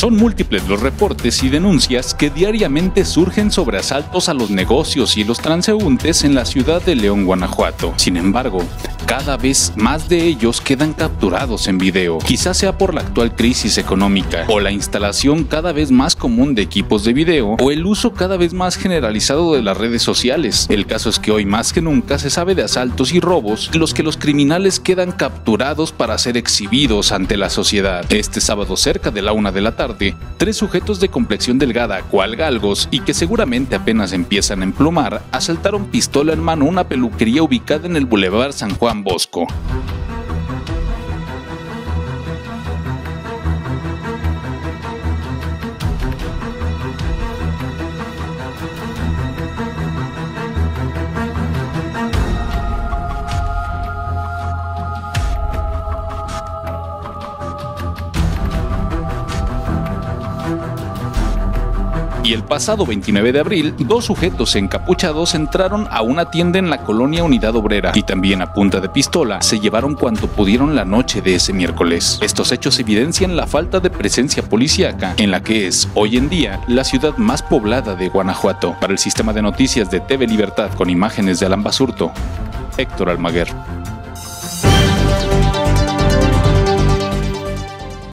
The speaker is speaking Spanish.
Son múltiples los reportes y denuncias que diariamente surgen sobre asaltos a los negocios y los transeúntes en la ciudad de León, Guanajuato. Sin embargo, cada vez más de ellos quedan capturados en video. Quizás sea por la actual crisis económica, o la instalación cada vez más común de equipos de video, o el uso cada vez más generalizado de las redes sociales. El caso es que hoy más que nunca se sabe de asaltos y robos, los que los criminales quedan capturados para ser exhibidos ante la sociedad. Este sábado cerca de la una de la tarde, tres sujetos de complexión delgada, cual galgos, y que seguramente apenas empiezan a emplumar, asaltaron pistola en mano una peluquería ubicada en el Boulevard San Juan Bosco. Y el pasado 29 de abril, dos sujetos encapuchados entraron a una tienda en la colonia Unidad Obrera y también a punta de pistola se llevaron cuanto pudieron la noche de ese miércoles. Estos hechos evidencian la falta de presencia policíaca en la que es, hoy en día, la ciudad más poblada de Guanajuato. Para el sistema de noticias de TV Libertad con imágenes de Alan Basurto, Héctor Almaguer.